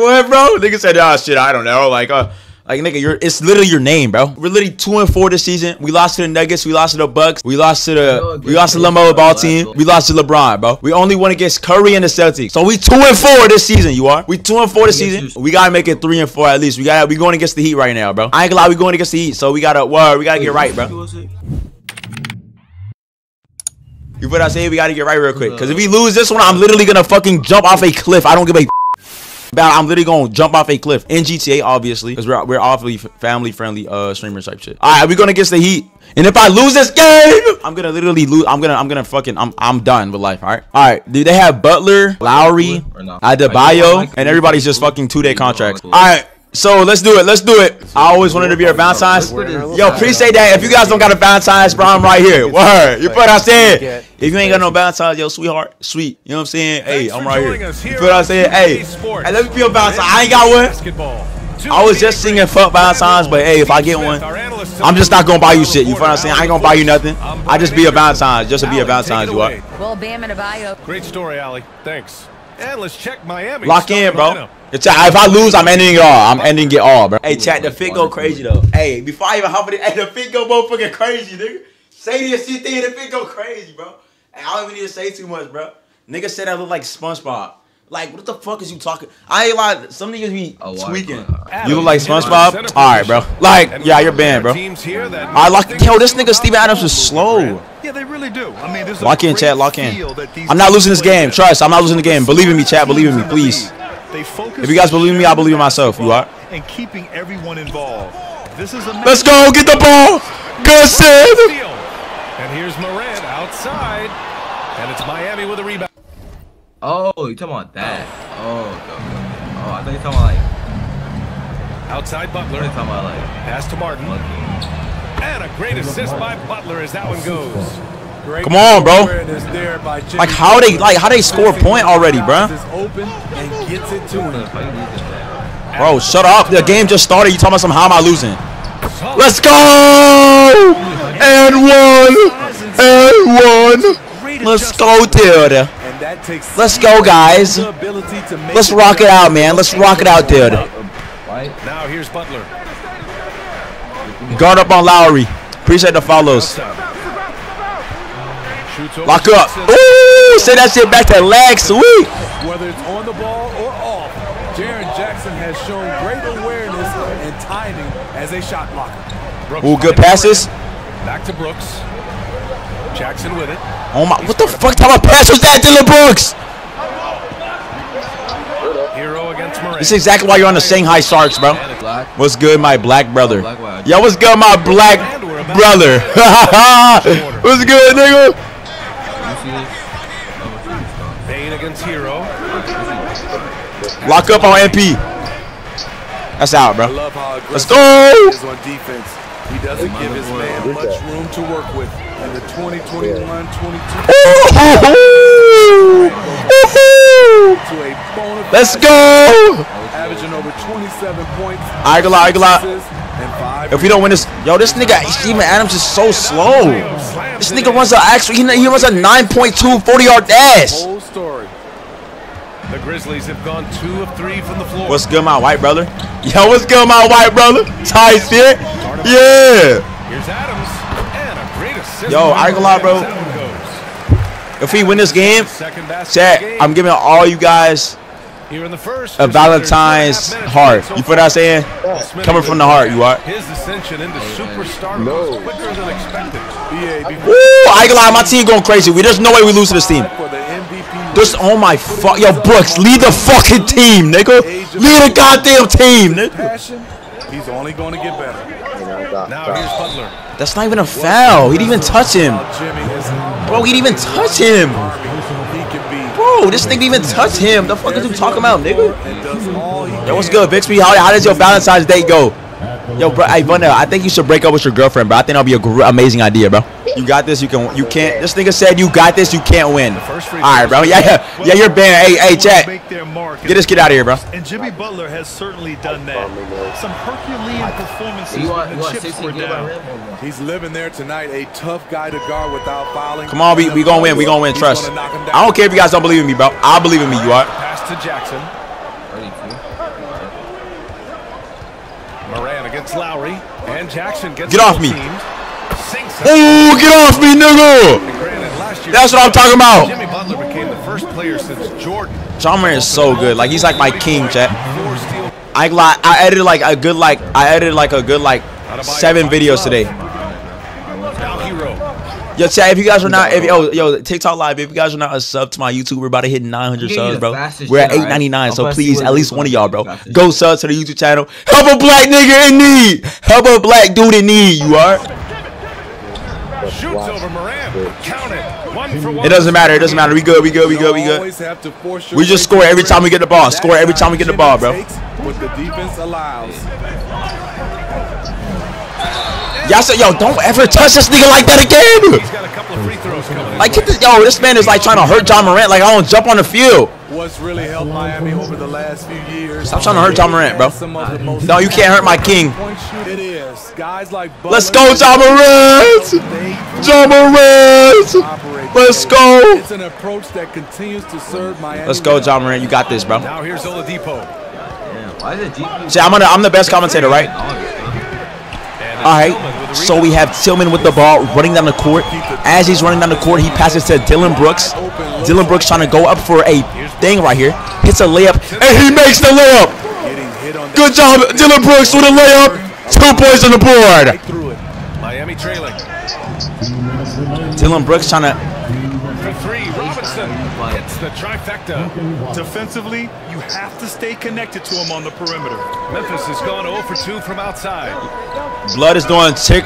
what, bro? Nigga said, oh shit, I don't know. Like, uh, like nigga, you're it's literally your name, bro. We're literally two and four this season. We lost to the Nuggets, we lost to the Bucks, we lost to the we lost to LaMelo Ball team, we lost to LeBron, bro. We only won against Curry and the Celtics. So we two and four this season, you are. We two and four this season. We gotta make it three and four at least. We gotta we going against the Heat right now, bro. I ain't gonna lie, we going against the Heat, so we gotta word, we gotta get right, bro. You put I say we gotta get right real quick. Cause if we lose this one, I'm literally gonna fucking jump off a cliff. I don't give a about I'm literally gonna jump off a cliff in GTA, obviously, because we're we're awfully family friendly uh streamer type shit. All right, we're gonna get the Heat, and if I lose this game, I'm gonna literally lose. I'm gonna I'm gonna fucking I'm I'm done with life. All right, all right. Do they have Butler, Lowry, Adebayo, and everybody's just fucking two day contracts? All right. So let's do it. Let's do it. I always wanted to be a Valentine's. Yo, appreciate that. If you guys don't got a Valentine's, bro, I'm right here. Word. You put what I'm saying? If you ain't got no Valentine's, yo, sweetheart, sweet. You know what I'm saying? Hey, I'm right here. You put what I'm saying? Hey, hey, let me feel Valentine's. I ain't got one. I was just singing fuck Valentine's, but hey, if I get one, I'm just not gonna buy you shit. You feel what I'm saying? I ain't gonna buy you nothing. I just be a Valentine's, just to be a Valentine's. You are. Well, Bam Adebayo. Great story, Allie. Thanks. And let's check Miami. Lock in, bro. If I lose, I'm ending it all. I'm ending it all, bro. Hey, chat, the fit go crazy though. Hey, before I even hop in, hey, the fit go motherfucking crazy, nigga. Say this shit thing, the fit go crazy, bro. Hey, I don't even need to say too much, bro. Nigga said I look like SpongeBob. Like, what the fuck is you talking? I ain't like some niggas be tweaking. You look like SpongeBob? Alright, bro. Like, yeah, you're banned, bro. I like yo, this nigga Steve Adams is slow. Yeah, they really do. I mean, there's lock in, chat, lock in. I'm not losing this game. Trust, I'm not losing the game. Believe in me, chat. Believe in me, please. If you guys believe in me, I believe in myself. You are. And keeping everyone involved. This is a Let's go, get the ball. Good save. And here's Morant outside. And it's Miami with a rebound. Oh, you talking about that? Oh, oh okay, okay. Oh, I thought you talking about like outside Butler. I talking about like pass to Martin. And a great assist by Butler as that one goes. Great Come on, bro. Like how they like how they score a point already, bro. Bro, shut up. The game just started. You talking about some how am I losing? Let's go! And one! And one! Let's go, dude. Let's go, guys. Let's rock it out, man. Let's rock it out, dude. Now here's Butler. Guard up on Lowry. Appreciate the follows. Lock up. Ooh, send that shit back to leg sweet. Whether it's on the ball or off, Jaren Jackson has shown great awareness and timing as a shot blocker. Ooh, good passes. Back to Brooks. Jackson with it. Oh my, what the fuck type of pass was that, Dillon Brooks? Herro against Morant. This is exactly why you're on the Shanghai Sharks, bro. What's good, my black brother? Yo, what's good, my black brother? what's good, nigga? Bane against Herro. Lock up on MP. That's out, bro. Let's go. On defense. He doesn't give his man much room to work with in the 2021-22. Let's go. Averaging over 27 points. I gonna. If we don't win this, yo, this nigga Steven Adams is so slow. This nigga runs a actually he, he runs a 9.2 40 yard dash. Whole story. The Grizzlies have gone two of three from the floor. What's good, my white brother? Yo, what's good, my white brother? Tight shit. Yeah. Here's Adams Yo, I ain't gonna lie, bro. If we win this game, chat, I'm giving all you guys here in the first a Valentine's heart. You feel what I'm saying? Coming from the heart, you are. His ascension into superstar no. quicker than expected. Woo! I ain't gonna lie, my team going crazy. We there's no way we lose to this team. There's oh my fuck, yo Brooks, lead the fucking team, nigga. Lead the goddamn team, nigga. He's only going to get better. Now here's Butler. That's not even a foul. He didn't even touch him. Bro, he didn't even touch him. Bro, this nigga even touch him. The fuck is you talking about, nigga? Yo, what's good, Bixby? How, how does your Valentine's Day go? Yo, bro, hey, Vernell, I think you should break up with your girlfriend, bro. I think that'll be a gr- amazing idea, bro. You got this. You can. You can't. This nigga said you got this. You can't win. All right, bro. Yeah, yeah, yeah. You're banned. Hey, hey, chat. Get this kid out of here, bro. And Jimmy Butler has certainly done that. Some Herculean performances You want, when you the want chips were down. He's living there tonight. A tough guy to guard without fouling. Come on, we we gonna win. We gonna win. Trust. gonna knock him down. I don't care if you guys don't believe in me, bro. I believe in me. You are. Pass to Jackson. Morant against Lowry. And Jackson gets Get off me. double-teamed. Sinks it. Ooh, get off me, nigga! Granted, last year- That's what I'm talking about. Jimmy Butler became the first player since Jordan. John Moran is so good. Like he's like my king, chat. I like I edited like a good like I edited like a good like seven videos today. Now Herro. Yo, chat, if you guys are not, if yo, yo, TikTok live, if you guys are not a sub to my YouTube, we're about to hit 900 subs, bro. We're at 899, I'm so about to see please, at least one of y'all, bro, go sub to the YouTube channel. Help a black nigga in need. Help a black dude in need. You are. Shoots over Morant. Count it. One for one. It doesn't matter. It doesn't matter. We good. We good. We You good. We good. always have to force your We just score every time we get the ball. Score every time we get the ball, bro. Jimmy What the defense allows. Y'all said, yo, don't ever touch this nigga like that again. He's got a couple of free throws coming. Like, get this, yo, this man is like trying to hurt John Morant. Like, I don't jump on the field. What's really helped Miami over the last few years? Stop trying to hurt John Morant, bro. Some of the most No, you can't hurt my king. it is. Guys like Let's go, John Morant. John Morant. Let's go. It's an approach that continues to serve Miami. Let's go. John Morant. You got this, bro. Now here's Oladipo. Yeah, why is it GP? See, I'm gonna, I'm the best commentator, right? And All it's Tillman with right. So we have Tillman with the ball running down the court. As he's running down the court, he passes to Dillon Brooks. Dillon Brooks trying to go up for a thing right here. Hits a layup, and he makes the layup. Getting hit on that Good job, Dillon Brooks with a layup. Two points on the board. right through it. Miami trailing. Dillon Brooks trying to. The trifecta. Defensively, you have to stay connected to him on the perimeter. Memphis has gone 0 for 2 from outside. Blood is doing trick.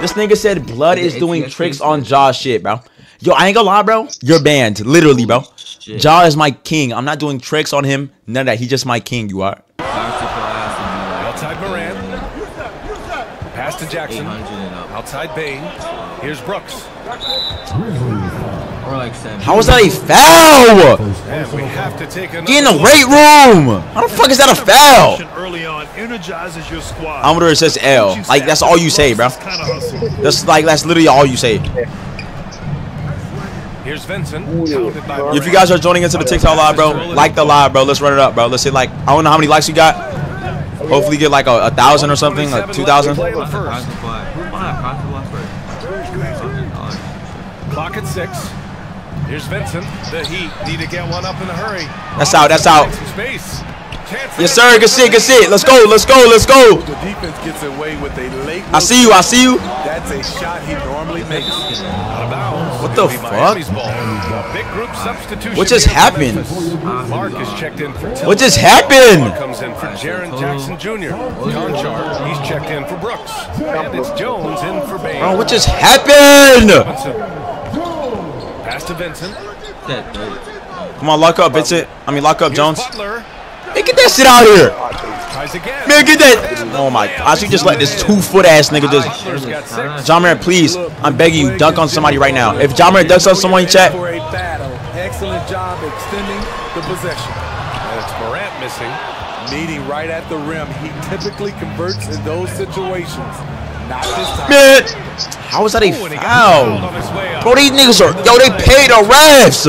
This nigga said Blood is doing tricks on Ja shit, bro. Yo, I ain't gonna lie, bro. You're banned, literally, bro. Shit. Ja is my king. I'm not doing tricks on him. None of that. He just my king. You are. Outside Morant. Pass to Jackson. 800 and up. Outside Bane. Here's Brooks. Or like seven. How is that a foul? And we have to take Get in the weight room. How the fuck is that a foul? Early on energizes your squad. I'm gonna says L. Like that's all you say, bro. Kind of hustle. That's like that's literally all you say. Here's Vincent. Counted If you guys are joining into the TikTok live, bro, like the live, bro. Let's run it up, bro. Let's hit like I don't know how many likes you got. Hopefully get like a, a thousand or something, like two thousand. Play the Cross first. the fly. Why not cross the fly first? Clock at six. Here's Vincent. The Heat need to get one up in a hurry. That's out, that's out. Space. Yes, sir. Good shit. Good shit. Let's go. Let's go. Let's go. The defense gets away with a late. I see you. I see you. That's a shot he normally makes. Out of bounds. What the fuck? Big group substitution. What just happened? Uh, Mark is checked in for Tillman. What just happened? Comes in for Jaren Jackson Jr. Konchar, he's checked in for Brooks. And it's Jones in for Bane. Bro, what just happened? Robinson. Pass to Vincent. Set, dude. Come on, lock up, Vincent. I mean, lock up, Here's Jones. Butler. Man, get that shit out here. Tries. Man, get that. Oh my gosh, you just let this two foot ass nigga just. Butler's got six. John Moran, please. I'm begging you, dunk on somebody right now. If John Moran dunks on someone, chat. For a battle. Excellent job extending the possession. And it's Morant missing. Meeting right at the rim. He typically converts in those situations. Not this time. How is that a Ooh, and he got fouled foul? on his way up. Bro, these niggas are. Yo, they paid the refs.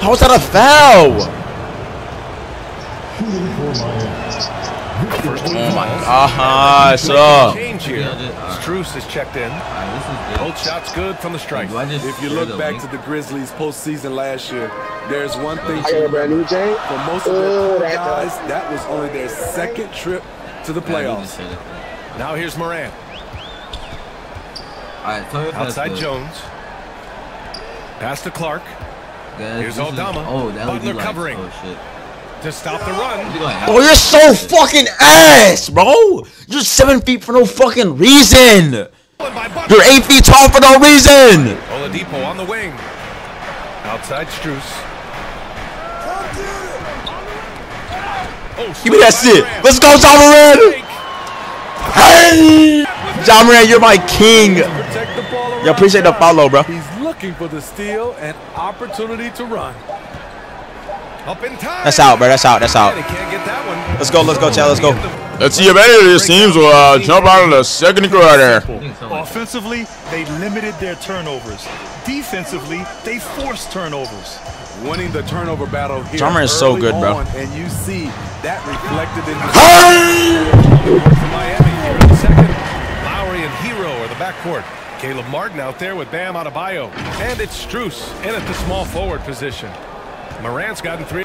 How is that a foul? Oh my gosh. Uh, Change here. Strus is checked in. Alright, this is good. Both shots good from the strike. Do I just If you look back to the Grizzlies postseason last year, there's one thing to a brand new chain. For most of Oh, the that guys, that was only their second trip to the playoffs. Just share the- Now here's Morant. Alright, tell me if that's Outside. Jones. Pass to Clarke Guys, Here's this is- Aldama. Oh, that Butler LED lights. covering. Oh shit. to stop the run. You gonna have bro, you're so fucking ass, bro. You're seven feet for no fucking reason. You're eight feet tall for no reason. Oladipo on the wing. Outside Strus. Oh, Give me that shit. Let's go, John Moran. Hey, John Moran, you're my king. Protect the Yo, appreciate the follow, bro. He's looking for the steal and opportunity to run. Up in time. That's out, bro. That's out. That's out. And he can't get that one. Let's go. Let's go, Chad. Let's go. Let's see if any of these teams will uh, jump out of the second quarter. I think something like that. Offensively, they limited their turnovers. Defensively, they forced turnovers. winning the turnover battle here. Drummer is so early good, bro. on, And you see that reflected in the For Miami here in second. Lowry and Herro are the backcourt. Caleb Martin out there with Bam Adebayo. And it's Strus in at the small forward position. Morant's gotten three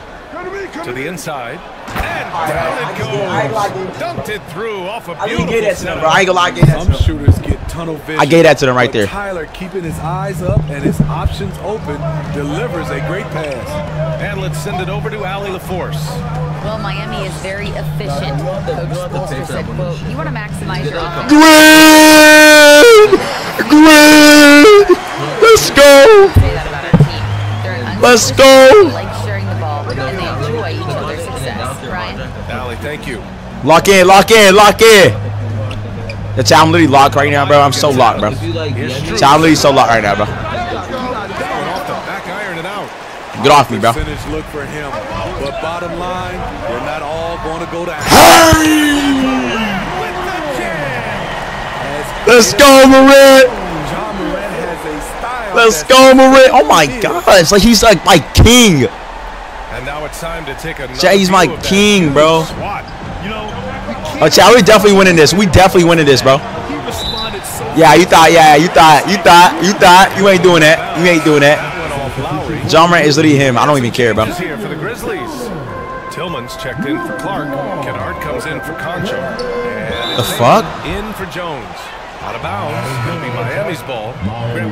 to the inside. And down it goes. Dunked it through off a I beautiful didn't get that to them, bro. I ain't gonna lie, I gave that to Some them. shooters get tunnel vision. I gave that to them right there. Tyler keeping his eyes up and his options open delivers a great pass. And let's send it over to Allie LaForce. Well, Miami is very efficient. Coach Spoelstra said, quote, you want to maximize your offense. Green! Green! Let's go! Say that about our team. They're Let's go. Thank you. Lock in, lock in, lock in. That's how I'm literally locked right now, bro. I'm so locked, bro. If you like, Here's yeah, Strus. So I'm literally so locked right now, bro. Going off the back iron and out. Get off me, bro. Percentage look for him. But bottom line, they're not all going to go down. As Let's go, Marin. John Morant has a style. Let's that's go, Marin. Oh my still god, it's like he's like my king. And now it's time to take a Jay, he's my king, bro. You know, Oh, Chad, we definitely winning this. We definitely winning this, bro. he responded so Yeah, you thought, yeah, you thought, you thought, you thought, you ain't doing that. You ain't doing that. That went off Lowry. John Morant is literally him. I don't even care, bro. Here for the Grizzlies. Tillman's checked in for Clarke. Kennard comes in for Konchar. The fuck? In for Jones. Out of bounds. It'll be Miami's ball.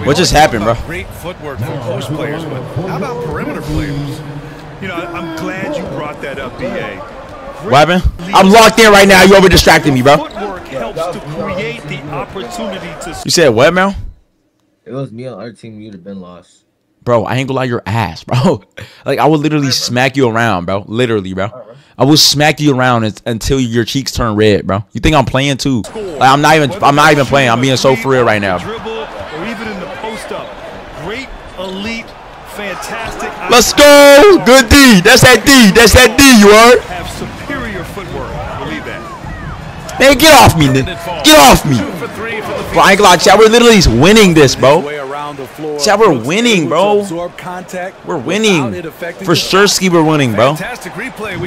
What just happened, bro? Great footwork from post players, but how about perimeter players? You know, I'm glad you brought that up, BA. What happened? I'm locked in right now. You over distracting me, bro. Footwork helps to create the opportunity to You said what, Mel? It was me on our team, you'd have been lost. Bro, I ain't gonna lie, your ass, bro. Like I would literally smack you around, bro. Literally, bro. I will smack you around until your cheeks turn red, bro. You think I'm playing too? Like I'm not even. I'm not even playing. I'm being so for real right now. Dribble or even in the post up. Great, elite, fantastic. Let's go. Good D. That's that D. That's that D. You heard? Have superior footwork. Believe that. Man, get off me, nigga. Get off me. Two for three for the Bro, I ain't gonna lie. We're literally winning this, bro. way around the floor. Chad, we're winning, bro. to absorb contact We're winning. For sure. Ski, we're winning, bro.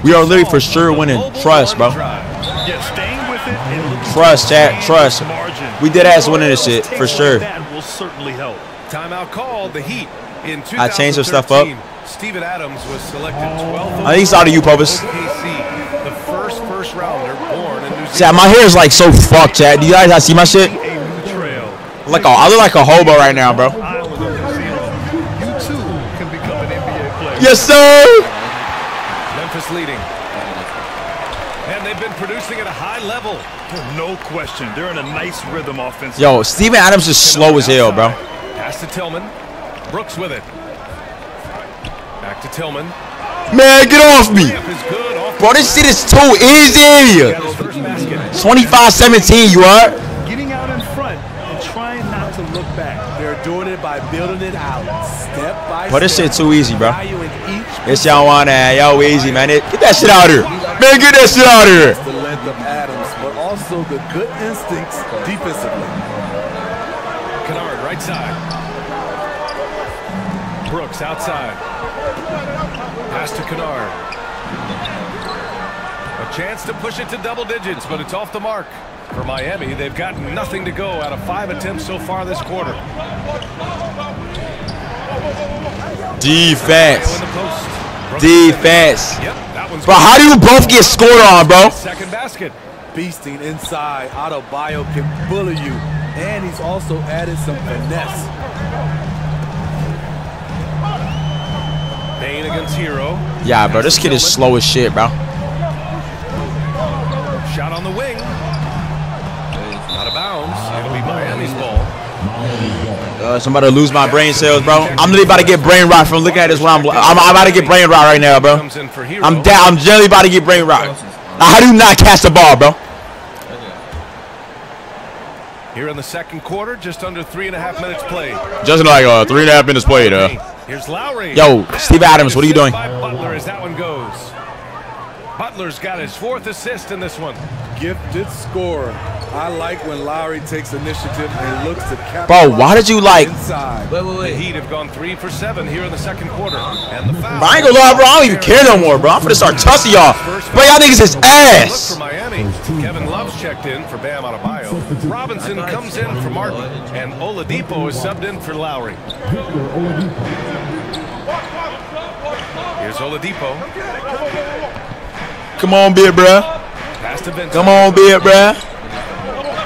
We are literally for sure winning. Trust, bro. Warner drive. Yeah, staying with it and looking Trust, expand Trust. We did ass winning this shit, for sure. That will certainly help. Timeout called. The Heat I changed some stuff up. Steven Adams was selected 12th. I think it's out of you, Popus. The first first rounder born in New Zealand. Chad, my hair is like so fucked, Chad. Do you guys not see my shit? A. Like a, I look like a hobo right now, bro. Island of New Zealand. You too can become an NBA player. Yes, sir. Memphis leading. And they've been producing at a high level. No question. They're in a nice rhythm offense. Yo, Steven Adams is slow as hell, bro. Pass to Tillman. Brooks with it. Back to Tillman. Man, get off me. Layup is good. Off Bro, this shit is too easy. Got his first basket. 25-17, you are? Getting out in front and trying not to look back. They're doing it by building it out, step by Bro, this step. shit too easy, bro. Valuing each It's y'all want that. Yo, easy, man. It- Get that shit out of here. Man, get that shit out of here. the length of Adams, but also the good instincts defensively. Kennard, right side. Brooks outside. Pass to Kennard. A chance to push it to double digits, but it's off the mark. For Miami, they've got nothing to go out of five attempts so far this quarter. Defense. In the post. Brooks Defense. Yep, that one's Bro, how do you both get scored on, bro? Second basket. Beasting inside, Adebayo can bully you, and he's also added some finesse. Bane against Herro. Yeah, bro, this kid is slow as shit, bro. Shot on the wing. Out of bounds. It'll be Miami's ball. Uh, somebody lose my brain cells, bro. I'm literally about to get brain rot from looking at this. When I'm, I'm, I'm about to get brain rot right now, bro. Comes in for Herro. I'm down. I'm generally about to get brain rot. Now, how do you not catch the ball, bro? Here in the second quarter, just under three and a half minutes played. Just like uh, three and a half minutes played, uh. Here's Lowry. Yo, Steve Adams, what are you doing? By Butler as that one goes. Butler's got his fourth assist in this one. Gifted scorer. I like when Lowry takes initiative and looks to capitalize Bro, why did you like? inside. Wait, wait, The. Heat have gone three for seven here in the second quarter. And the foul. Bro, I ain't gonna lie, bro. I don't even care no more, bro. I'm gonna start tussing y'all. Bro, y'all niggas is Look ass. for Miami. Kevin Love's checked in for Bam Adebayo. Robinson comes in for Martin. And Oladipo is subbed in for Lowry. Here's Oladipo. Come on, bit, bro. Pass to Vincent. Come on, bit, bro.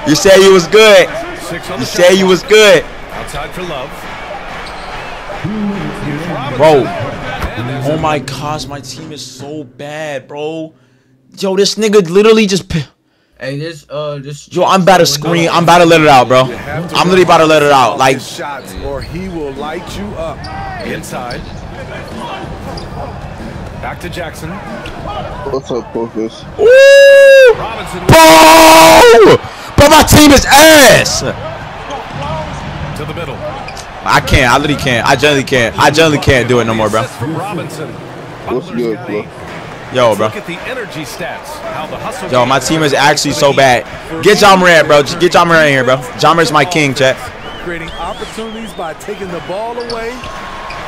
You say you was good. You say you was good, Outside for Love. Bro. Oh my gosh, my team is so bad, bro. Yo, this nigga literally just. P- Hey, this, uh, this. Yo, I'm about to scream. I'm about to let it out, bro. You have to I'm literally about to let it out. Like, shots, or he will light you up. inside. Back to Jackson. What's up, Focus? ooh, Robinson bro. Bro, my team is ass. to the middle. I can't. I literally can't. I generally can't. I generally can't do it no more, bro. Assist Robinson. What's Butler's good, bro? Yo, bro. Look at the energy stats. How the hustle. Yo, my team is actually so bad. Get John Morant, bro. Get John Morant in here, bro. John Morant's my king, chat. Creating opportunities by taking the ball away.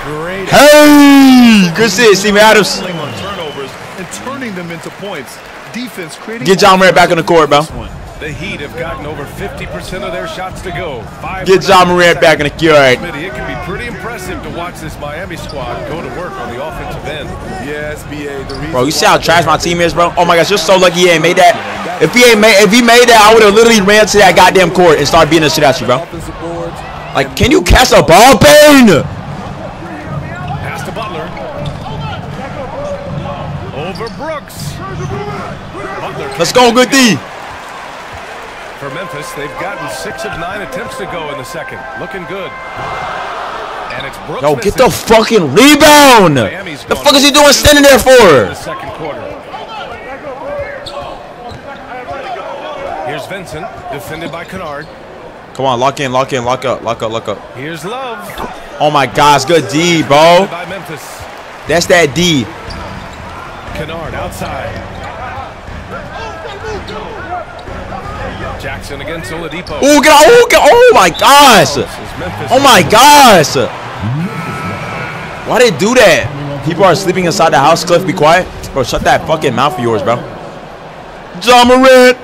Great. Hey, good shit, Steven Adams. Turnovers and turning them into points. Defense creating. Get John Morant back on the court, bro. This one. The Heat have gotten over 50% of their shots to go. Five Get for John nine Morant back in the court. Smitty, It can be pretty impressive to watch this Miami squad go to work on the offensive end. Yes, BA. The Bro, you see how trash my team is, bro? Oh my gosh, you're so lucky he ain't made that. If he ain't made, if he made that, I would have literally ran to that goddamn court and started beating the shit out you, bro. Like, can you catch a ball, Bane? Pass to Butler. Over Brooks. Butler Let's go, good D. For Memphis, they've gotten six of nine attempts to go in the second. Looking good. And it's Brooks. Yo, get the fucking rebound. The fuck is he doing standing there in the for? second quarter. Here's Vincent, defended by Kennard. Come on, lock in, lock in, lock up, lock up, lock up. Here's Love, Oh my gosh, good D, bro. That's that D. Kennard outside. Jackson against Oladipo. Oh, get out, oh, get, oh my gosh. Oh my gosh. Why they do that? People are sleeping inside the house. Cliff, be quiet. Bro, shut that fucking mouth of yours, bro. John Morant.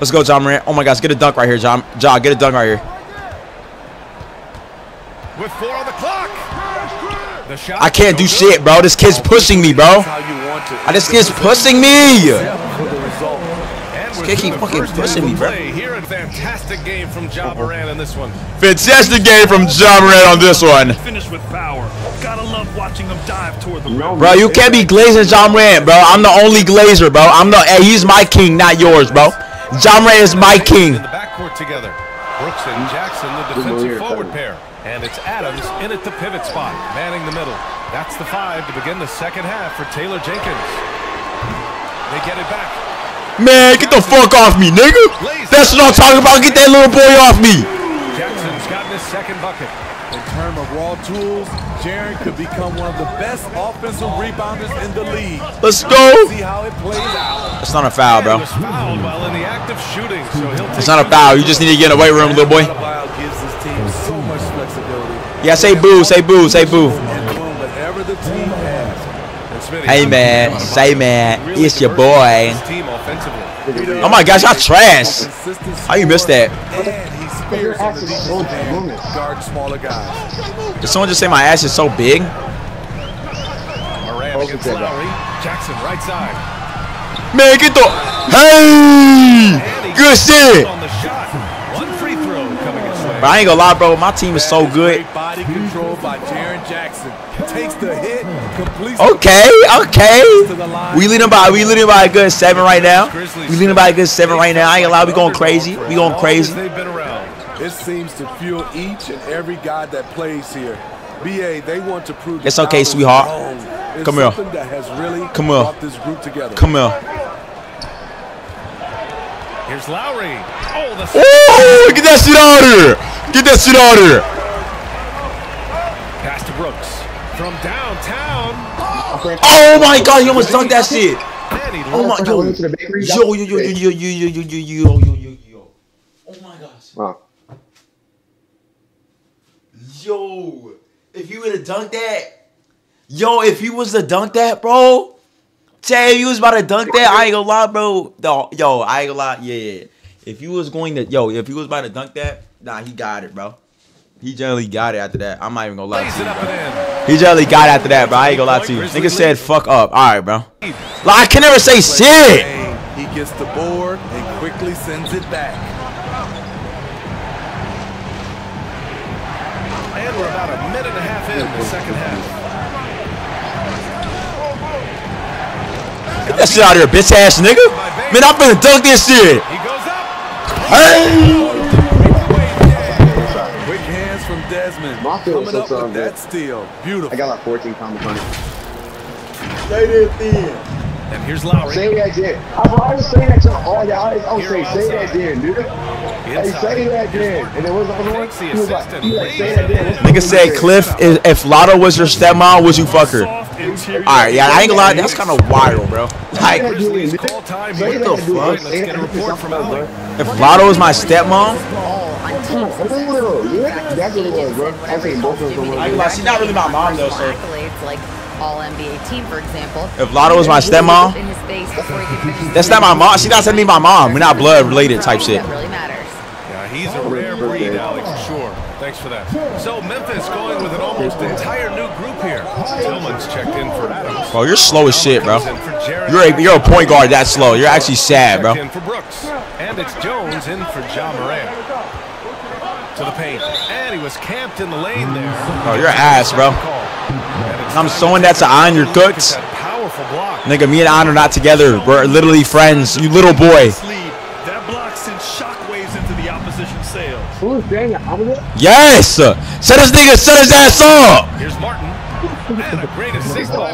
Let's go, John Morant. Oh my gosh, get a dunk right here, John. John, get a dunk right here. with four on the clock. I can't do shit, bro. This kid's pushing me, bro. How you want to. This kid's pushing me. For the result. And we're kid keep fucking pushing me, bro. Here, a fantastic game from Ja Morant in this one. Fantastic game from John Morant on this one. Finish with power. Gotta love watching him dive toward the rim. Bro, you can't be glazing John Morant, bro. I'm the only glazer, bro. I'm the. Hey, he's my king, not yours, bro. John Morant is my king. In the backcourt together. Brooks and Jackson, the defensive forward pair. And it's Adams in at the pivot spot, manning the middle. That's the five to begin the second half for Taylor Jenkins. They get it back. Man, get the fuck off me, nigga. That's what I'm talking about. Get that little boy off me. Jackson's got his second bucket. In terms of raw tools, Jaren could become one of the best offensive rebounders in the league. Let's go. See how it plays out. It's not a foul, bro. was fouled while in the act of shooting, so he'll It's not a foul. You just need to get in the weight room, little boy. Adebayo gives his team so much flexibility. Yeah, say boo, say boo, say boo. Hey, man. Say, man. It's your boy. his team offensively. Oh my gosh, y'all trash. How you missed that? And he on the defensive end, guarding smaller guys. Did someone just say my ass is so big? Morant against Lowry. Jackson right side. Man, get the. Hey! And he Good shit. But I ain't gonna lie, bro. My team is so good. Body control by Jaren Jackson. Takes the hit, completes Okay, okay. We leading by we leading by a good seven right now. We leading by a good seven right now. I ain't gonna lie, we going crazy. We going crazy. They've been around. It seems to fuel each and every guy that plays here. BA, they want to prove It's okay, sweetheart. Come here. something that has really Come here. brought this group together. Come here. Here's Lowry. Oh, the Oh, get that shit out of here. Get that shit out of here. pass to Brooks from downtown. Oh my god, he almost dunked that shit. And And he Oh my When I yo, went to the bakery, that yo, yo, yo, yo, yo, yo, yo, yo, yo, yo, yo, yo, yo. Oh my gosh. Wow. Yo, if you would have dunked that, yo, if he was to dunk that, bro, Tay, if you was about to dunk that, I ain't gonna lie, bro. No, yo, I ain't gonna lie, yeah, yeah. If you was going to, yo, if you was about to dunk that, nah, he got it, bro. He generally got it after that. I'm not even gonna lie Lays to you, bro. He generally got it after that, bro. I ain't gonna lie to you. Nigga said, fuck up. All right, bro. Like, I can never say shit. He gets the board and quickly sends it back. And we're about a minute and a half in the second half. That shit out here, bitch ass nigga. Man, I'm finna dunk this shit. He goes up. Hey. Quick hands from Desmond. My Coming up so with that steal. Beautiful. I got like 14 comments on it. And here's Lowry. Say that again. I I was saying that to all y'all. I was say, say that again, dude. Hey, say that again. And then what was the other one? He was like, he was like, lays say that again. in. What's the Nigga other said. Cliff, if, if Lotto was your stepmom, would you fuck her? Soft interior. All right, yeah, I ain't gonna lie, that's kind of wild, bro. Like, Grizzlies call time Say here. that, dude. Let's Say get a that, report from bro. Alec. if Lotto was my stepmom, All on. Oh, yeah, that's what it was, bro. I think both of them were I ain't gonna lie, she's not really my mom though, so. Accolades like all NBA team, for example. If Lotto was my stepmom, In his face before he could finish that's not my mom. She not me my mom. We're not blood related type shit. Really matters. Yeah, he's a rare breed, Alex, sure. Thanks for that. So Memphis going with an almost entire new group here. Tillman's checked in for Adams. Bro, you're slow as shit, bro. Comes in for Jared You're a you're a point guard that slow. You're actually sad, bro. Checked in for Brooks. And it's Jones in for John Moran. To the paint. And he was camped in the lane there. Bro, you're ass, bro. I'm sewing that to iron your cooks. That powerful block. Nigga, me and Iron are not together. We're literally friends. You little boy. Sleeve. That block sends shockwaves into the opposition sails. Who's Daniel? I was it. Yes! Set this nigga, set his ass up! Here's Martin.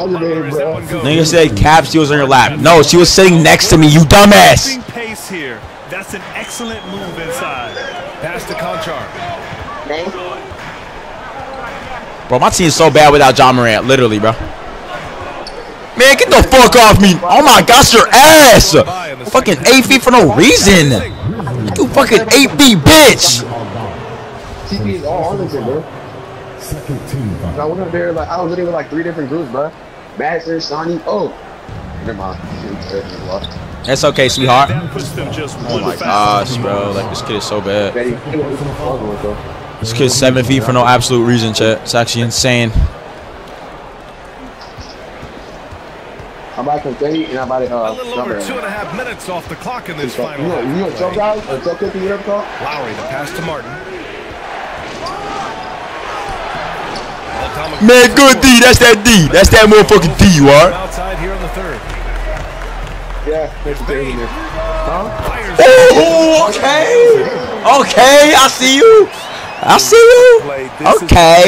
And a great assist by you Butler need, as that bro. Nigga said Cap, she was on your lap. No, she was sitting next to me, you dumbass! Pace here. That's an excellent move inside. Pass to Konchar. Bro, my team's so bad without John Morant, literally, bro. Man, get the fuck off me! Oh my gosh, your ass! Fucking 8 feet for no reason! You fucking 8 feet, bitch! TP is all Arlington, bro. I went up there, like, I was literally with like three different groups, bro. Madison, Shawnee, oh. Never mind. That's okay, sweetheart. That puts them just Oh one my gosh, bro. Like, this kid is so bad. This kid's 7 feet for no absolute reason, chat. It's actually insane. I buy confetti and I buy the, A uh, little over two and a half minutes off the clock in this You final know, you know half. Chuck guys? Or Chuck Cookie, whatever it's? Lowry, the pass to Martin. Man, good D. That's that D. That's that motherfucking D, you are. Outside here in the third. Yeah, there's a in there. Huh? Oh, okay. Okay, I see you. I see you. Okay.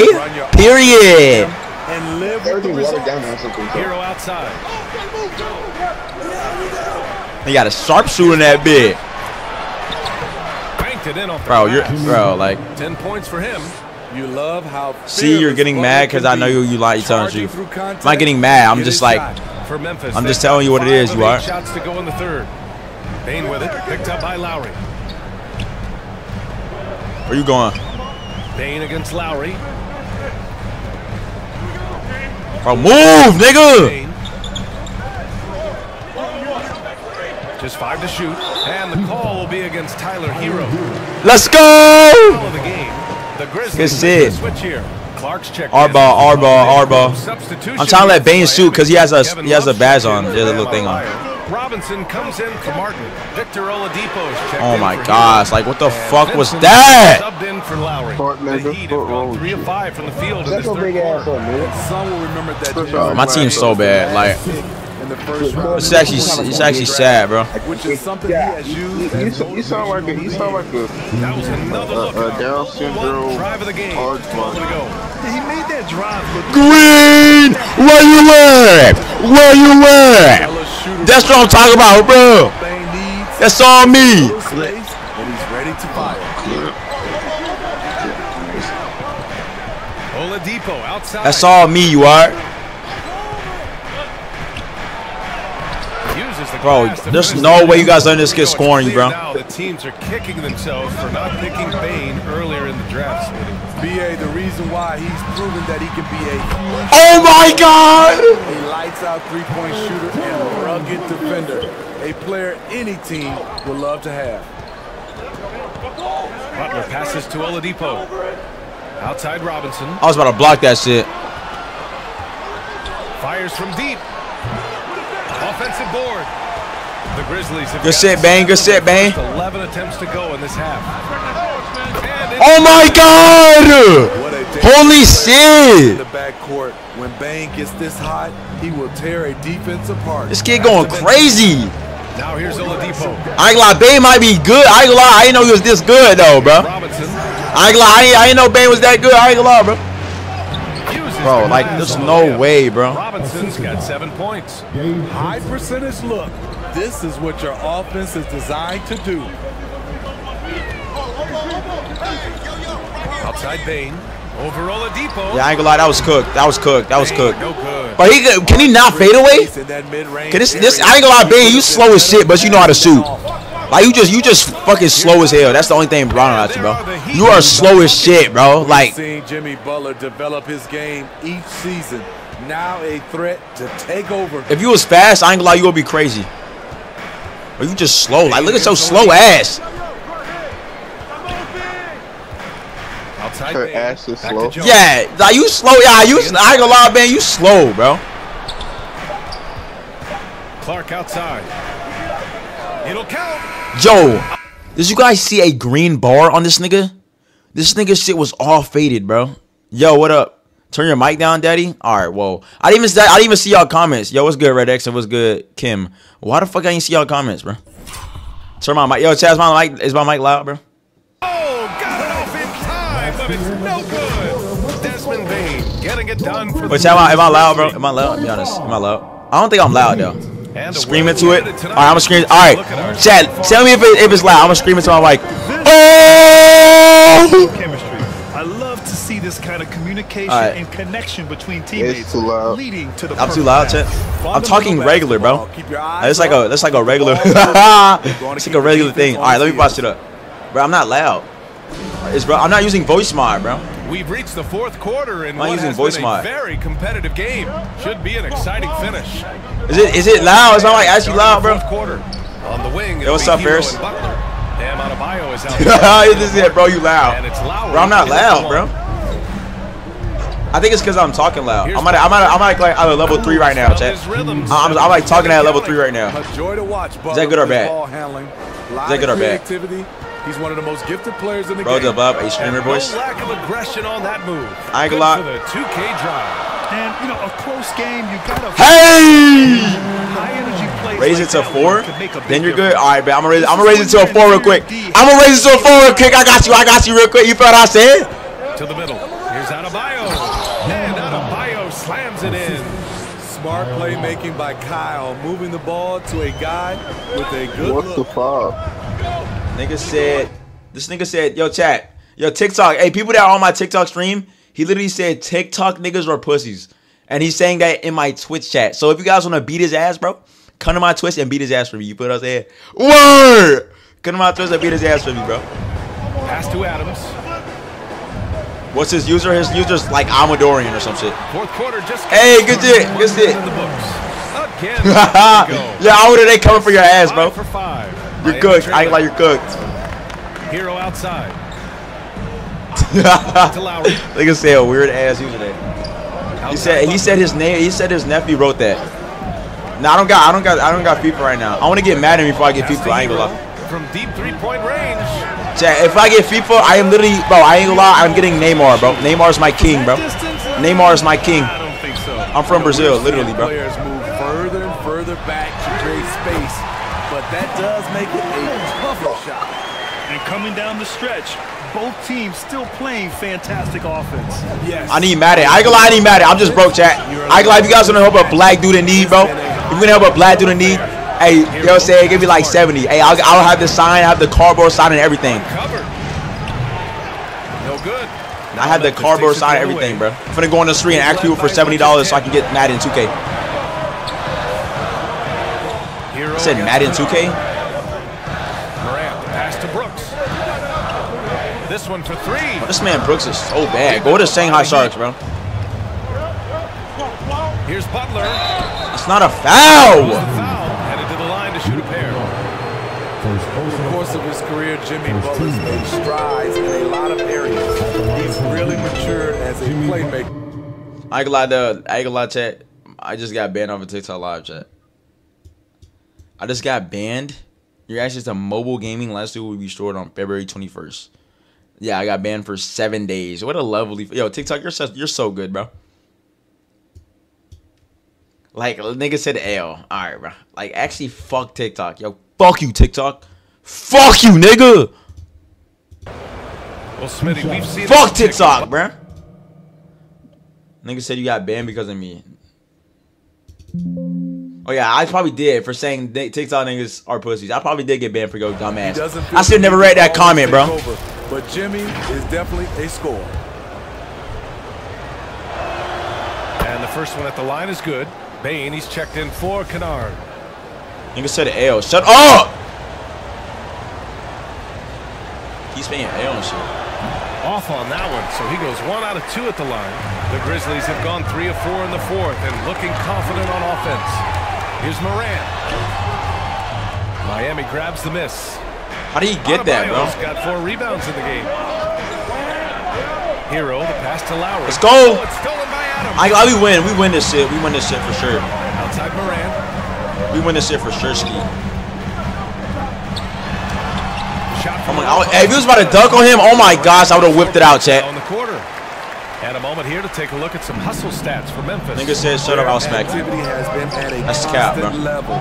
Period. And live with the Everything watered result. down or something. so. Herro outside. He got a sharpshooter in that bit. Banked it in off the Bro, you're bro, like Ten points for him. You love how See, you're getting mad because I know you- you like- telling the Charging truth. through contact, I'm not getting mad. I'm just like. For Memphis. I'm just telling you what it is, you are. Shots to go in the third. Bane with it. Picked up by Lowry. where you going? Bane against Lowry. Bro, move, nigga. Bane. Just five to shoot. And the call will be against Tyler Herro. Let's go. Good shit. Arba, Arba, Arba. I'm trying to let Bane shoot because he has a Kevin he has a badge on. There's a little thing on. Robinson comes in for Martin. Victor Oladipo's Oh my gosh! Like what the fuck was that? Subbed in for Lowry. The Heat have three of five from the field in this third quarter. Some will remember that. My team's so bad. Like the first round. it's actually it's actually sad, bro. which is something Yeah. he has used. you, as you, you sound like a, you sound like a, That was another look. uh, Down syndrome, drive of the game. hard 12 to go. He made that drive Green, where you at? Where you at? That's what I'm talking about, bro. That's all me. Slays, and he's ready to fire. Oladipo outside. That's all me, you are. Bro, there's no way you job. guys letting this kid You know, it's scoring you, bro. Now the teams are kicking themselves for not picking Bane earlier in the draft. Smitty. BA, the reason why he's proven that he can be a Oh my God! he lights out three-point shooter and rugged defender. A player any team would love to have. Butler passes to Oladipo. Outside Robinson. I was about to block that shit. Fires from deep. Offensive board. The Grizzlies have Good shit, Bane. Good shit, Bane. just 11 attempts to go in this half. Oh my God! What a day Holy in shit! the backcourt. When Bane gets this hot, he will tear a defense apart. This kid going crazy. Now here's Oladipo. I ain't lie, Bane might be good. I ain't lie, I didn't know he was this good though, bro. I ain't lie, I ain't, I ain't know Bane was that good. I ain't lie, bro. Bro, like, there's no way, bro. Robinson's got seven points. High percentage look. This is what your offense is designed to do. Outside Bane. Over Oladipo. Yeah, I ain't gonna lie, that was cooked. That was cooked. That was cooked. No good. But he can he not fade away? In that mid-range Can this this I ain't gonna lie, Bane, you slow as shit, but you know how to shoot. Like you just you just fucking slow as hell. That's the only thing wrong about you, bro. You are slow as shit, bro. Like seeing Jimmy Butler develop his game each season. Now a threat to take over. if you was fast, I ain't gonna lie, you would be crazy. But you just slow. Like look at your slow ass. Outside Her ass is slow. Yeah, like you slow. Yeah, you. I ain't gonna lie, man. You slow, bro. Clarke outside. It'll count. Joe, did you guys see a green bar on this nigga? This nigga shit was all faded, bro. Yo, what up? Turn your mic down, daddy. All right, whoa. I didn't even I didn't even see y'all comments. Yo, what's good, Red X? And what's good, Kim? Why the fuck I didn't see y'all comments, bro? Turn my mic. Yo, Chaz, my mic is my mic loud, bro? Oh, got it off in time, but it's no good. Desmond Bane getting it done for Wait, Chad, am I, am I loud, bro? Am I loud? Be honest. Am I loud? I don't think I'm loud though. And Scream into it. All right, I'm gonna scream. All right, Look at our Chad, tell me if it, if it's loud. I'm gonna scream into my mic. Oh! This kind of communication All right. and connection between teammates, too loud. leading to the I'm too loud, pass. I'm talking regular, bro. Keep That's like a up. that's like a regular. It's like a regular thing. All right, let me the it up, bro. I'm not loud. It's bro. I'm not using voice mod, bro. We've reached the fourth quarter in Am I what using has voice been mod? a very competitive game. Should be an exciting finish. Is it is it loud? It's not like actually loud, bro? Fourth quarter. On the wing. Yo, what's it'll up, be Herro Ferris? and Butler. Bam Adebayo is out. this is it, bro. You loud, And it's Lowry. bro. I'm not loud, bro. One. I think it's because I'm talking loud. Here's I'm at I'm at I'm at like at a level three right now, Found chat. his rhythm. I'm, I'm like talking at level three right now. A joy to watch. Is that good or bad? Is that good or bad? creativity. He's one of the most gifted players in the Bro, game. the Bob, a streamer And voice. No lack of aggression on that move. I ain't Good gonna for the 2K drive. And you know, a close game, you gotta Hey! high energy plays Raise it to four, one can make a big then you're good. All right, man. I'm gonna raise. I'm gonna raise it to a four real quick. I'm gonna raise it to a four real quick. I got you. I got you real quick. You felt what I said? To the middle. Here's Adebayo. And Adebayo slams it in. Smart playmaking by Kyle, moving the ball to a guy with a good What the fuck? Nigga said. This nigga said, "Yo, chat. Yo, TikTok. Hey, people that are on my TikTok stream, he literally said TikTok niggas are pussies, and he's saying that in my Twitch chat. So if you guys want to beat his ass, bro, come to my Twitch and beat his ass for me. You put us in. Word. Come to my Twitch and beat his ass for me, bro. Pass to Adams. What's his user? His user's like Amadorian or some shit. Fourth quarter just. Hey, good shit, good shit. In the books. Again. there we go. yeah, I would have they coming for your ass, bro. Five for five. You're cooked. I ain't like you're cooked. Herro outside. Lowry. Nigga said a weird ass username. He said he said his name. He said his nephew wrote that. Nah, I don't got. I don't got. I don't got FIFA right now. I want to get mad at me before I get FIFA. I ain't gonna lie. From deep three-point range. Chat, if I get FIFA, I am literally, bro. I ain't gonna lie. I'm getting Neymar, bro. Neymar's my king, bro. Neymar is my king. I don't think so. I'm from Brazil, literally, bro. Players move further and further back to create space, but that does make it a tougher shot. And coming down the stretch, both teams still playing fantastic offense. Yes. I need Madden. I ain't gonna lie. I need Madden. I'm just broke, chat. I ain't gonna lie. If you guys wanna help a black dude in need, bro. If you're gonna help a black dude in need, hey, you know what I'm saying? give me like 70. Hey, I'll, I'll have the sign, I have the cardboard sign and everything. No good. I have the cardboard sign and everything, bro. I'm finna go on the street and ask people for seventy dollars so I can get Madden 2K. Said against Madden 2K. Morant, pass to Brooks. This one for three. Oh, this man Brooks is so bad. Go to Shanghai Sharks, bro. Here's Butler. It's not a foul. foul. Headed to the line to shoot a pair. Over the course of his career, Jimmy Butler's made strides in a lot of areas. He's really matured as a playmaker. I ain't gonna lie, to, I ain't gonna lie, chat. I just got banned off of TikTok live chat. I just got banned. Your access to mobile gaming last week will be stored on February 21st. Yeah, I got banned for seven days. What a lovely yo TikTok. You're so, you're so good, bro. Like nigga said L. All right, bro. Like actually, fuck TikTok, yo. Fuck you, TikTok. Fuck you, nigga. Well, Smitty, we've seen Fuck. TikTok, bruh. Nigga said you got banned because of me. Oh yeah, I probably did for saying TikTok niggas are pussies. I probably did get banned for your dumb ass. I should never read that comment, bro. over, But Jimmy is definitely a score. And the first one at the line is good. Bane, he's checked in for Kennard. Nigga said L. Shut up. He's paying L and shit. Off on that one, so he goes one out of two at the line. The Grizzlies have gone three of four in the fourth and looking confident on offense. Here's Morant. Miami grabs the miss. How do you get that, bro? Adebayo's got four rebounds in the game. Herro, the pass to Lowry. Let's go. Oh, it's stolen by Adams. I, I we win. We win this shit. We win this shit for sure. Outside Morant. We win this shit for sure, ski. Shot Oh my, I, if he was about to dunk on him, oh my gosh, I would have whipped it out, chat. On the quarter. And a moment here to take a look at some hustle stats for Memphis. Nigga said, shut up, I'll smack you. Activity has been at a That's cap, constant bro. level.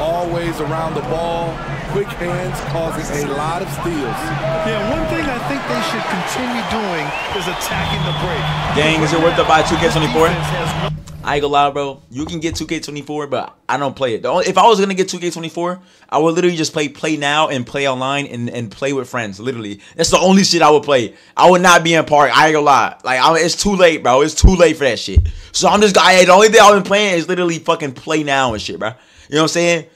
Always around the ball, quick hands causing a lot of steals. Yeah, one thing I think they should continue doing is attacking the break. Gang, is it worth to buy 2K24? I ain't gonna lie, bro. You can get 2K24, but I don't play it. Only, if I was gonna get 2K24, I would literally just play play now and play online and, and play with friends. Literally, that's the only shit I would play. I would not be in park. I ain't gonna lie. Like, I, it's too late, bro. It's too late for that shit. So I'm just, I, the only thing I've been playing is literally fucking play now and shit, bro. You know what I'm saying?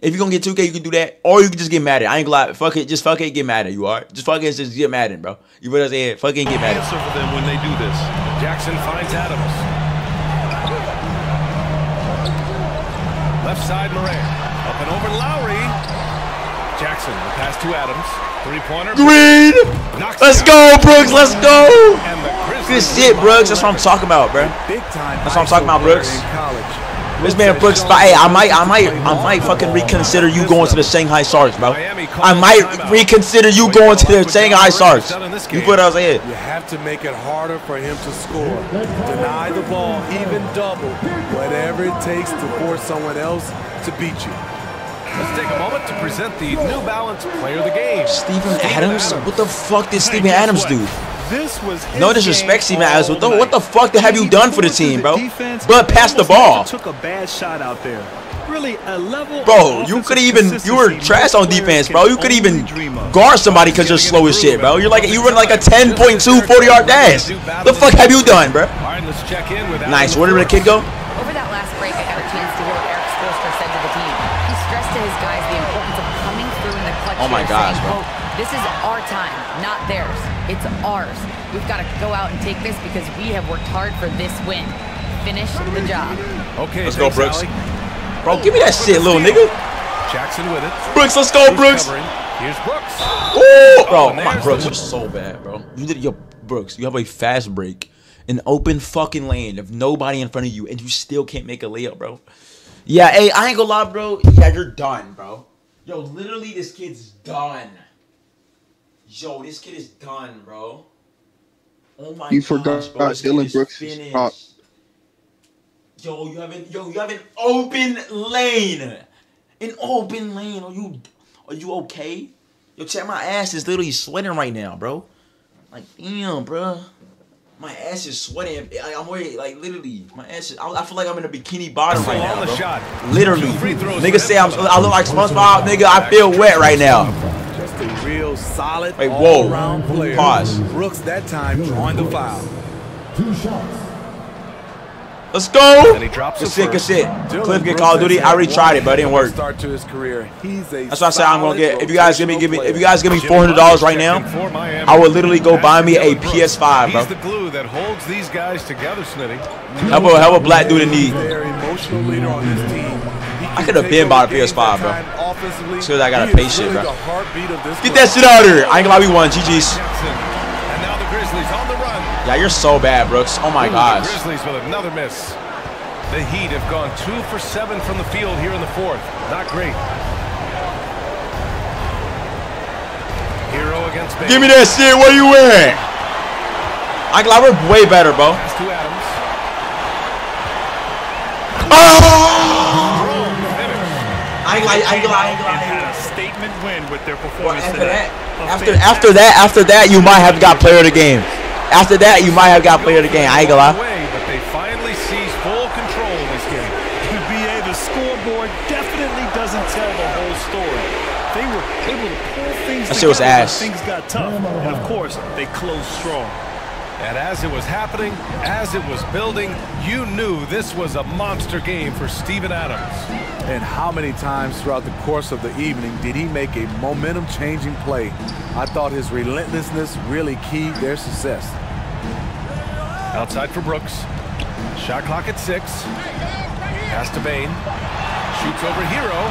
If you're gonna get 2K, you can do that, or you can just get mad at. I ain't gonna lie. Fuck it, just fuck it, get mad at. You are just fucking just get mad at, bro. You what I'm saying? Fucking get mad at. answer for them when they do this. Jackson finds Adams. Left side Morant. Up and over Lowry. Jackson, the pass to Adams. Three-pointer. Green. Let's go. Brooks. Let's go. Good shit, Brooks. That's what I'm talking about, bro. That's what I'm talking about, Brooks. In college. This man Brooks, hey, I might, I might, I might fucking reconsider you going to the Shanghai Sharks, bro. I might reconsider you going to the Shanghai Sharks. You put us in. You have to make it harder for him to score. Deny the ball, even double, whatever it takes to force someone else to beat you. Let's take a moment to present the New Balance Player of the Game. Steven Adams? What the fuck did Steven Adams do? This was his No disrespect, game Steven Adams. What the, what the fuck have you done for the team, bro? went to the defense But pass the ball. Took a bad shot out there. Really, a level. Bro, you could even, you were consistency trash on defense, bro. You could even dream guard somebody because you're slow as shit, bro. You're like, you run like a 10.2 40 yard dash. The fuck have you done, bro? All right, let's check in with Nice. Where did the kid go? Over that last break, I got a chance to hear what Erik Spoelstra said to the team. He stressed to his guys the importance of coming through in the clutch. Oh my gosh, bro. Quote, This is our time, not theirs. It's ours. We've got to go out and take this because we have worked hard for this win. Finish the job. Okay, Let's go, Brooks. Allie. Bro, give me that oh, shit, little nigga. Jackson with it. Brooks, let's go, Brooks. Here's Brooks. Ooh, oh, bro, and come on, there's Brooks, the- you're so bad, bro. You did your Brooks. You have a fast break, an open fucking lane of nobody in front of you, and you still can't make a layup, bro. Yeah, hey, I ain't gonna lie, bro. Yeah, you're done, bro. Yo, literally, this kid's done. Yo, this kid is done, bro. Oh my You gosh, forgot bro, this Dillon is Brooks is finished. Yo, you have an yo, you have an open lane. An open lane. Are you are you okay? Yo, check my ass is literally sweating right now, bro. Like, damn, bro. My ass is sweating. I, I'm wearing like literally. My ass is. I, I feel like I'm in a bikini bottom right on now, the bro. shot. Literally. Two free throws Nigga say I'm. I look like SpongeBob. Nigga, I feel wet right now. Just a real solid Wait, whoa. all-around player. Pause. Brooks that time drawing the foul. Two shots. Let's go. And he drops Good shit, good shit. Dylan Cliff get Call of Duty. I had already tried it, but it didn't hell of a work. Start to his career. He's a That's why I said I'm gonna get. If you guys give me, give me, if you guys give me four hundred dollars right now, checked in for Miami. I would literally go buy me a PS5, bro. He's the glue that holds these guys together, Smitty. Help a help a black dude in need. Their emotional leader on this team. I could've been over bought a games PS5, bro. time offensively. Soon as I gotta He pay shit, bro. the heartbeat of this Get that shit out of here. I ain't gonna lie, we won. GG's. Jackson. And now the Grizzlies on the run. Yeah, you're so bad, Brooks. Oh my gosh. The Grizzlies with another miss. The Heat have gone two for seven from the field here in the fourth. Not great. Herro against. Give me that shit. Where you at? I gonna we're way better, bro. Pass to Adams. Oh! I ain't gonna lie, I ain't gonna lie, I ain't gonna and lie. had a statement win with their performance after today. that, after after that, after that, you might have got player of the game. After that, you might have got player of the game. I ain't gonna lie. But they finally seize full control in this game. BA, the scoreboard definitely doesn't tell the whole story. They were able to pull things That shit was together ass. things got tough. And of course, they closed strong. And as it was happening, as it was building, you knew this was a monster game for Steven Adams. And how many times throughout the course of the evening did he make a momentum-changing play? I thought his relentlessness really keyed their success. Outside for Brooks. Shot clock at six. Pass to Bane. Shoots over Herro.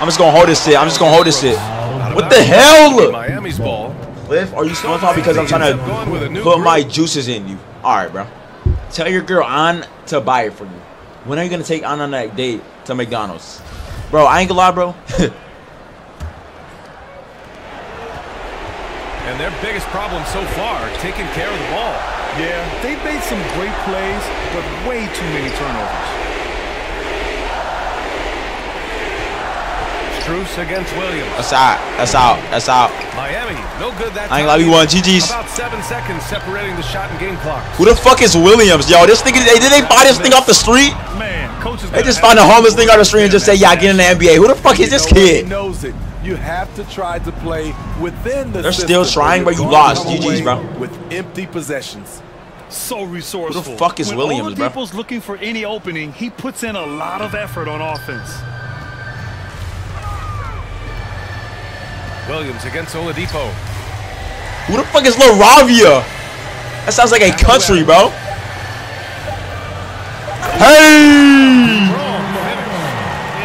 I'm just gonna hold this shit. I'm just gonna hold this shit. What the hell? Miami's ball. Cliff, are you SpongeBob because I'm trying to put my juices in you? All right, bro. Tell your girl on to buy it for you. When are you gonna take on on that date to McDonald's, bro? I ain't gonna lie, bro. And their biggest problem so far, taking care of the ball. Yeah, they've made some great plays, but way too many turnovers. Strus against Williams. That's out. That's out. That's out. Miami, no good that I ain't time. gonna lie, we won. GG's. About seven seconds separating the shot and game clock. Who the fuck is Williams, yo? This nigga, they, did they buy this thing off the street? Man, coaches They just find a homeless thing off the street and just say, "Yeah, get in the NBA." Who the fuck is this You know what? He kid? knows it. You have to try to play within the They're still trying, but you lost. to GG's, bro. With empty possessions. So resourceful. Who the fuck is when Williams, bro? Oladipo's looking for any opening, he puts in a lot of effort on offense. Williams against Oladipo. Who the fuck is LaRavia? That sounds like a country, bro. Hey!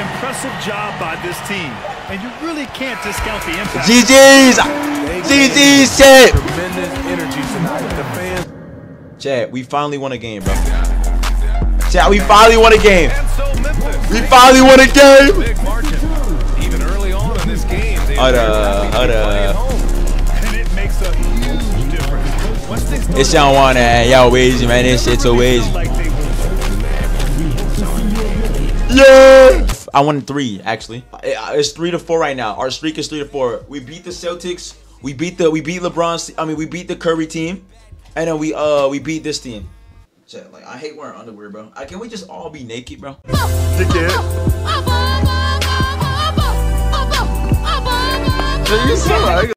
Impressive job by this team. And you really can't discount the impact. GG's! GG's, chat! Tremendous energy tonight. The fans Chat, we finally won a game, bro. Chat, we finally won a game. And so Memphis. We finally won a game! This game, they Hold up, hold up. And it makes a huge difference. Once things go It's y'all want that. Y'all easy, man. This shit too really easy. feel Yeah! I won three, actually. It's three to four right now. Our streak is three to four. We beat the Celtics. We beat the we beat LeBron's. I mean, we beat the Curry team, and then we uh we beat this team. Chat, like I hate wearing underwear, bro. I, can we just all be naked, bro? Dickhead. 真是